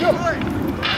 Go.